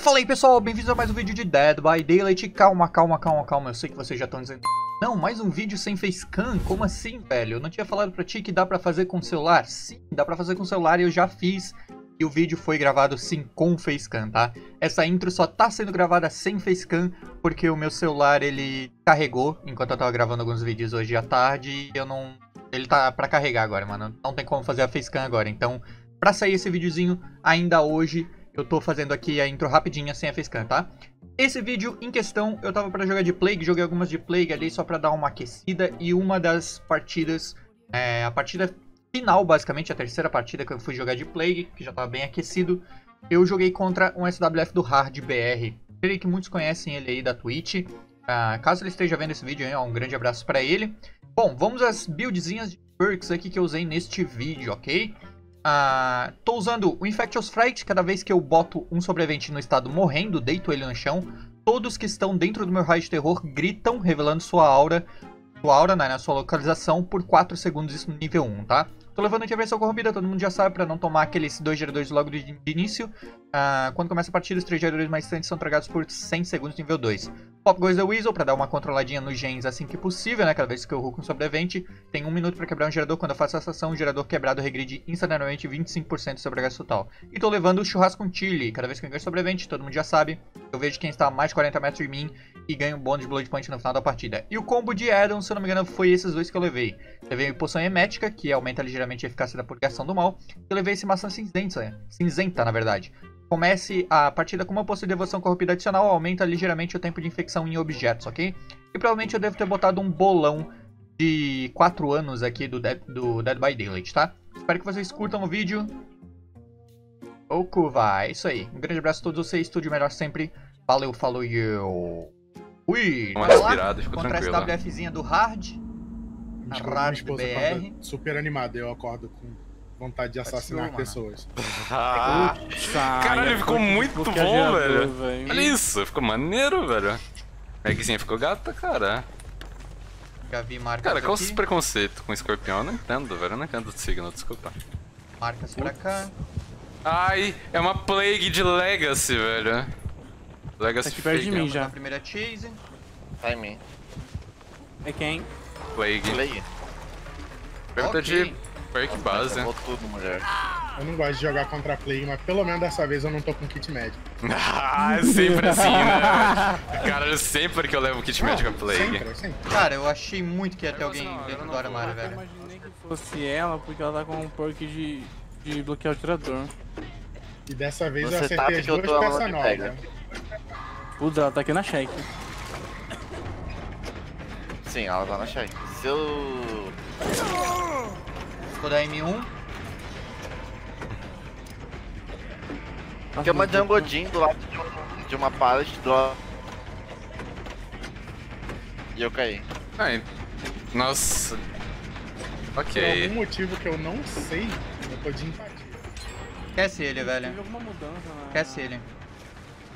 Fala aí pessoal, bem-vindos a mais um vídeo de Dead by Daylight Calma, calma, calma, calma, eu sei que vocês já estão dizendo Não, mais um vídeo sem facecam? Como assim, velho? Eu não tinha falado pra ti que dá pra fazer com celular? Sim, dá pra fazer com celular e eu já fiz E o vídeo foi gravado sim com facecam, tá? Essa intro só tá sendo gravada sem facecam Porque o meu celular, ele carregou enquanto eu tava gravando alguns vídeos hoje à tarde E eu não... Ele tá pra carregar agora, mano Não tem como fazer a facecam agora, então... Pra sair esse videozinho ainda hoje eu tô fazendo aqui a intro rapidinha sem a facecam, tá? Esse vídeo em questão, eu tava pra jogar de Plague, joguei algumas de Plague ali só pra dar uma aquecida. E uma das partidas, é, a partida final basicamente, a terceira partida que eu fui jogar de Plague, que já tava bem aquecido. Eu joguei contra um SWF do Hard BR. Creio que muitos conhecem ele aí da Twitch. Ah, caso ele esteja vendo esse vídeo aí, ó, um grande abraço pra ele. Bom, vamos às buildzinhas de perks aqui que eu usei neste vídeo, ok? Uh, tô usando o Infectious Fright, cada vez que eu boto um sobrevivente no estado morrendo, deito ele no chão, todos que estão dentro do meu raio de terror gritam, revelando sua aura, sua aura né, na sua localização por 4 segundos, isso no nível 1, tá? Tô levando intervenção corrompida, todo mundo já sabe, pra não tomar aqueles dois geradores logo de, início. Uh, quando começa a partida, os três geradores mais distantes são tragados por 100 segundos nível 2. Pop Goes the Weasel, pra dar uma controladinha nos gens assim que possível, né? Cada vez que eu ruco um sobrevivente. Tem um minuto pra quebrar um gerador. Quando eu faço essa ação, o gerador quebrado regride instantaneamente 25% sobre o gasto total. E tô levando o churrasco com chili. Cada vez que eu ganho sobrevivente, todo mundo já sabe. Eu vejo quem está a mais de 40 metros de mim e ganho um bônus de Blood Point no final da partida. E o combo de Adam, se eu não me engano, foi esses dois que eu levei. Levei poção emética, que aumenta ligeiramente a eficácia da purgação do mal. E levei esse maçã cinzenta, cinzenta na verdade comece a partida com uma poção de devoção corrompida adicional, aumenta ligeiramente o tempo de infecção em objetos, ok? E provavelmente eu devo ter botado um bolão de 4 anos aqui do Dead, do Dead by Daylight, tá? Espero que vocês curtam o vídeo. Oku vai, é isso aí. Um grande abraço a todos vocês, tudo de melhor sempre. Valeu, falou e eu. Ui, Uma respirada, ficou Contra tranquilo. essa WFzinha do Hard. A Hard BR. super animado, eu acordo com vontade de assassinar mano. pessoas. Ah, Caralho, ficou muito bom, velho. olha isso, ficou maneiro, velho. Megzinha ficou gata, cara. Já vi marcas Cara, qual aqui. esse preconceito com escorpião? Eu não entendo, velho. Eu não entendo de signo, desculpa. Marcas pra cá. Ai, é uma plague de Legacy, velho. Legacy Tá aqui perto de mim. Chegamos já. na primeira chase. Tá em mim. É quem? Plague. Play. Pergunta Ok. de perk base. Levou tudo, mulher. Eu não gosto de jogar contra a Play, mas pelo menos dessa vez eu não tô com kit médico. ah, é sempre assim, né? Cara, sempre que eu levo kit médico a Plague. Sempre, sempre. Cara, eu achei muito que ia ter alguém não, eu dentro do armário, Eu velho. imaginei que fosse ela, porque ela tá com um perk de, de bloquear o tirador. E dessa vez Você eu acertei as eu duas peças novas. né? Putz, ela tá aqui na check. Sim, ela tá na check. Se Vou dar M1. Tem uma Jungle Jean do lado de, um- de uma pallet do. E eu caí. Ai, nossa. Por Ok. algum motivo que eu não sei, eu tô de empatia. Esquece ele, velho. Teve alguma mudança na, Esquece ele.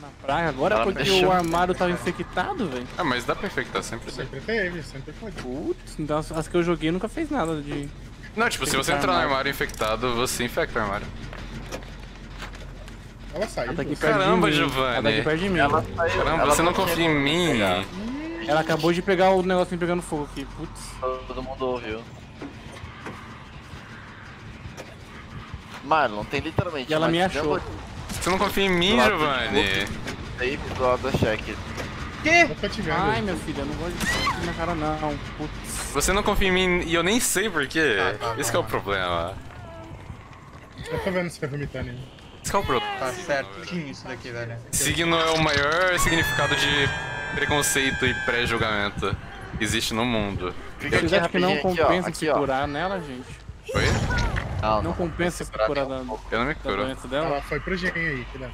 na praia agora Ela porque o armário tava infectado, velho. Ah, mas dá pra infectar sempre. Sempre teve, sempre foi. Putz, então as, as que eu joguei nunca fez nada de. Não, tipo, se você entrar no armário. infectado, você infecta o armário. Ela saiu. Ela tá aqui perto Caramba, de mim. Giovanni. Ela tá aqui perto de mim. Ela saiu. Caramba, ela você não tá confia em mim? pegar. Ela acabou de pegar o negocinho pegando fogo aqui. Putz. Todo mundo ouviu. Mano, tem literalmente. E ela me achou. Você não confia em mim, Giovanni? de Safe do lado da check. Que? Eu tô te vendo. Ai, minha filha, eu não gosto de na cara não. Putz. Você não confia em mim e eu nem sei porquê. Tá, tá, Esse tá. que é o problema. Eu tô vendo você vomitando aí. Esse que é o problema. Tá certinho isso daqui, velho. Signo é o maior significado de preconceito e pré-julgamento que existe no mundo. Vocês acham que não rapidinho, aqui, ó. compensa Aqui, se curar nela, gente? Foi? Não, Não compensa se curar da, Eu não me da curo. doença dela? Ela foi pro gen aí, cuidado.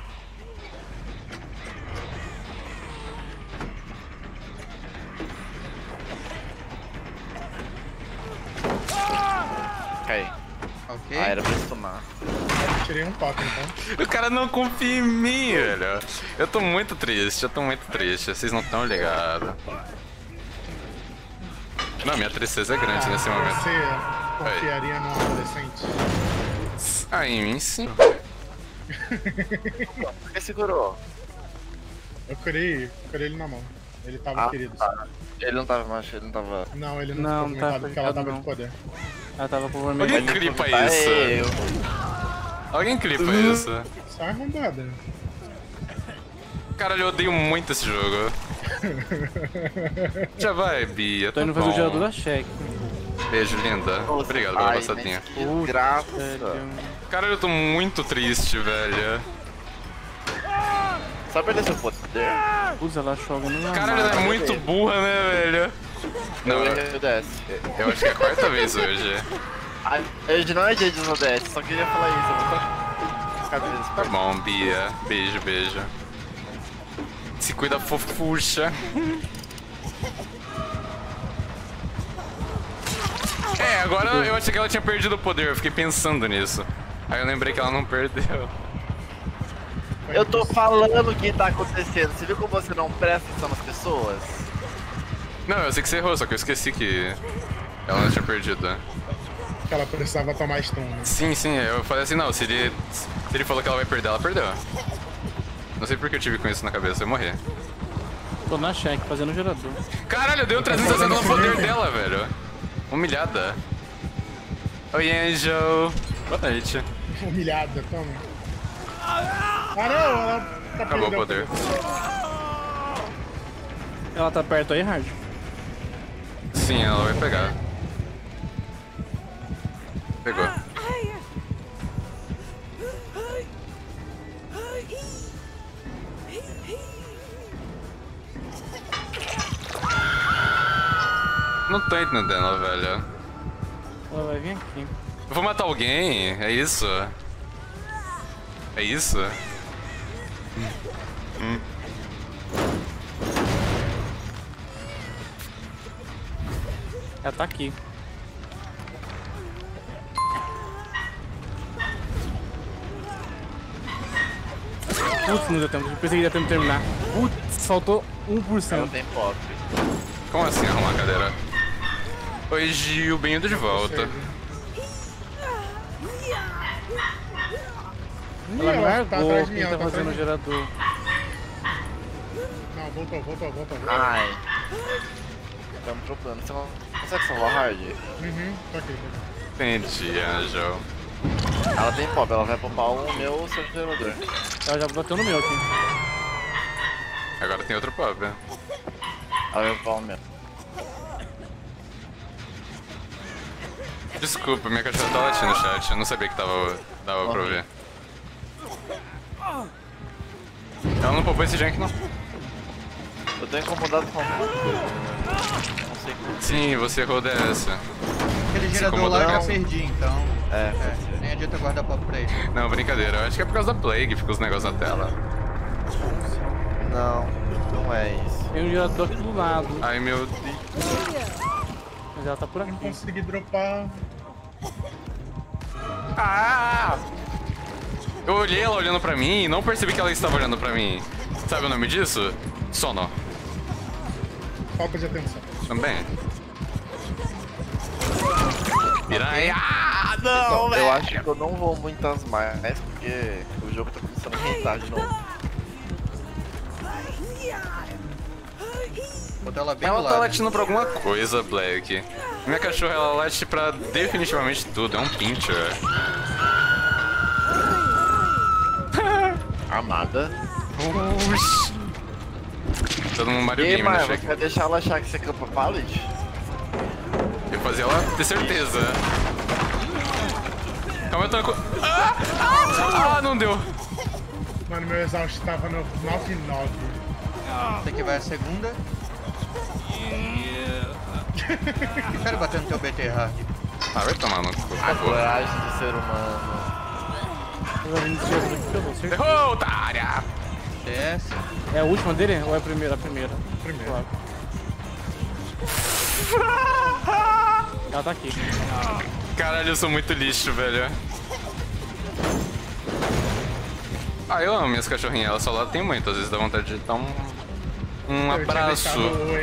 Caí. Ok. Ah, era pra stunar. Eu tirei um toque, então. O cara não confia em mim, velho. Eu tô muito triste, eu tô muito triste. Vocês não estão ligados. Não, minha tristeza é grande nesse momento. Você confiaria num adolescente? Ah, em mim sim. Quem segurou? Eu curei, curei ele na mão. Ele tava Ah, querido. tá. Ele não tava macho, ele não tava. Não, ele não, Não, tá porque ela tava não. de poder. Ela tava com Alguém vermelho. clipa Ah, isso. é, eu. Alguém clipa Uhum. isso. Só arrombada. Caralho, eu odeio muito esse jogo. Já vai, Bia. Tô Tá indo fazer o gerador da cheque. Beijo, linda. Obrigado pela passadinha. Graça. Caralho, eu tô muito triste, velho. Só perder seu poder. Putz, ela joga no Caralho, ela é muito burra, né, velho? Não, eu eu, errei o DS. eu acho que é a quarta vez hoje. Ai, Hoje não é dia de usar DS, só queria falar isso. Vou. Tá bom, Bia. Beijo, beijo. Se cuida, fofucha. É, agora eu achei que ela tinha perdido o poder, eu fiquei pensando nisso. Aí eu lembrei que ela não perdeu. Eu tô falando o que tá acontecendo. Você viu como você não presta atenção nas pessoas? Não, eu sei que você errou, só que eu esqueci que ela não tinha perdido. Que ela precisava tomar stun. né? Sim, sim, eu falei assim, não, se ele, se ele falou que ela vai perder, ela perdeu. Não sei por que eu tive com isso na cabeça, eu ia morrer. Tô na cheque, fazendo gerador. Caralho, deu 360 no poder dela, velho. Humilhada. Oi, Angel. Boa noite. Humilhada, toma. Ah não, ela tá Acabou o poder. Ela tá perto aí, Hard? Sim, ela vai pegar. Pegou. Não tô entendendo, velho. Ela vai vir aqui. Eu vou matar alguém, é isso? É isso? Ela tá aqui. Putz, não deu tempo. Eu pensei que ia ter tempo de terminar. Putz, faltou 1%. Ela tem pop. Como assim arrumar a cadeira? Oi, Gil, bem-vindo de volta. Ela me tá largou. atrás de mim, Quem tá tá fazendo o gerador? Não, voltou, voltou, voltou. voltou. Ai. Estamos trocando. Você não consegue salvar hard? Uhum, aqui. Entendi, Angel. Ela tem pop, ela vai poupar o meu seu gerador. Ela já bateu no meu aqui. Agora tem outro pop. Ela vai poupar o meu. Desculpa, minha cachorra tá latindo no chat. Eu não sabia que tava, dava pra ouvir. Ela não poupou esse jank, não? Eu tô incomodado com alguma Sim, você errou dessa. Aquele Se gerador lá eu já perdi, então. É, É, nem adianta guardar papo pra ele. Não, brincadeira. Eu acho que é por causa da Plague, fica os negócios na tela. não, não é isso. Tem um gerador aqui do lado. Ai, meu Deus. Mas ela tá por aqui. Não consegui dropar. Ah! Eu olhei ela olhando pra mim e não percebi que ela estava olhando pra mim. Sabe o nome disso? Sono. Falta de atenção. Também. Piranha! Ah, Então, não, eu acho que eu não vou muitas mais, porque o jogo tá começando a irritar de novo. Botar ela bem Ela tá latindo pra alguma coisa, Black. Minha cachorra, ela late pra definitivamente tudo. É um pincher. Armada. Uxi. Todo mundo Mario E Game, né, mas Shaq? vai deixar ela achar que você campa pallet? Eu fazia ela ter certeza. Calma, eu tô... com- Ah! Ah! Ah, não deu. Mano, meu exaust tava no 9-9. Essa aqui vai a segunda. Quero bater no teu BT hard. Ah, vai tomar no cu, A coragem do ser humano. Eu vou DS. É a última dele ou é a primeira? A primeira. Primeiro. Claro. Ela tá aqui. Caralho, eu sou muito lixo, velho. Ah, eu amo minhas cachorrinhas, elas só latem muito, às vezes dá vontade de dar um, um abraço,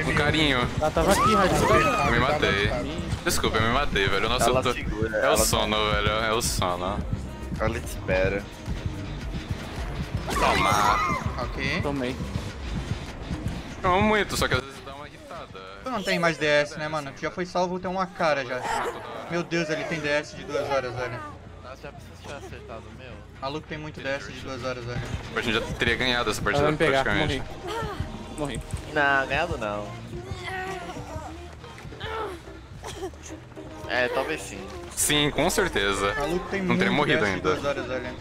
um carinho. Ela tava aqui, tá Eu me matei. Desculpa, eu me matei, velho. Nossa, Ela eu tô... segura, É o sono, velho, é o sono. Ela te espera. Toma. Ok. Tomei. Não muito, só que às vezes dá uma irritada. Tu não tem mais DS, né, mano? Tu já foi salvo, tem uma cara já. Meu Deus, ele tem DS de duas horas, velho. Nossa, já precisa tiver acertado o meu. Maluco tem muito DS de duas horas, velho. A gente já teria ganhado essa partida pegar, praticamente. morri. Morri. Não, ganhado não. É, talvez sim. Sim, com certeza. Maluco tem Não muito teria morrido DS de ainda. duas horas, velho.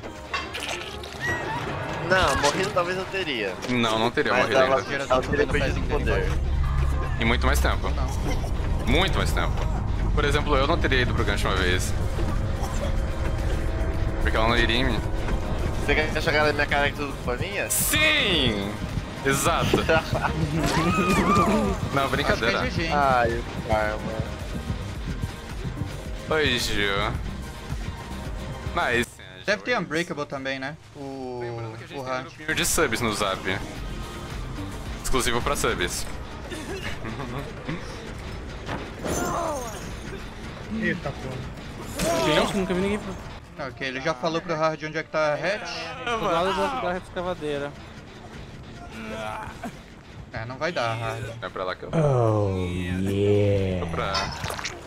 Não, morrido talvez eu teria. Não, não teria Mas morrido ela, ainda. Ela teria perdido dele, poder. E muito mais tempo. Muito mais tempo. Por exemplo, eu não teria ido pro gancho uma vez. Porque ela não iria em mim. Você quer jogar na minha cara que tudo culpa minha? Sim! Exato. Não, Acho brincadeira. é? Ai, o karma. Oi, Gil. Nice. Deve ter Unbreakable também, né? O. Lembrando que a gente O tem grupinho de subs no Zap. Exclusivo pra subs. Eita porra. Gente, nunca vi ninguém Ok, ele já falou pro Hard onde é que tá a hatch. do lado da, da escavadeira. É, não vai dar, Hard. É pra lá que eu vou. Oh, yeah. Pra...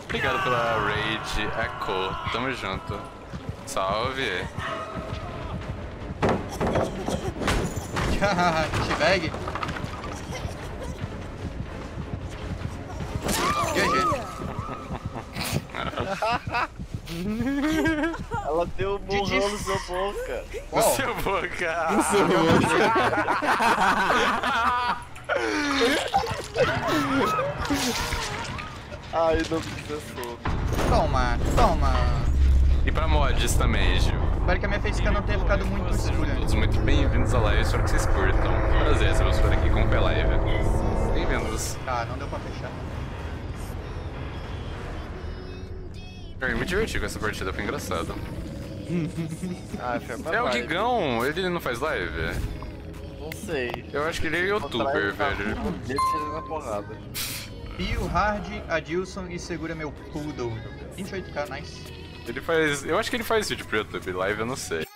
Obrigado pela raid, Echo. Tamo junto. Salve. T-Bag. GG. Ela deu um burrão no seu boca. No seu boca. Ai, não precisa soco. Toma, toma. E pra mods também, Gil. Espero que a minha facecam não tenha ficado muito Sejam escura. todos muito bem-vindos à live, espero que vocês curtam. Prazer, se você for aqui com o live. Bem-vindos. Ah, não deu pra fechar. Eu me diverti com essa partida, foi engraçado. Ai, foi É o. Gigão, ele não faz live? Não sei. Eu acho que ele é youtuber, velho. Deixa ele na porrada. Pio, Hard, Adilson e segura meu poodle. 28k, nice. Ele faz. Eu acho que ele faz vídeo pro YouTube, live eu não sei.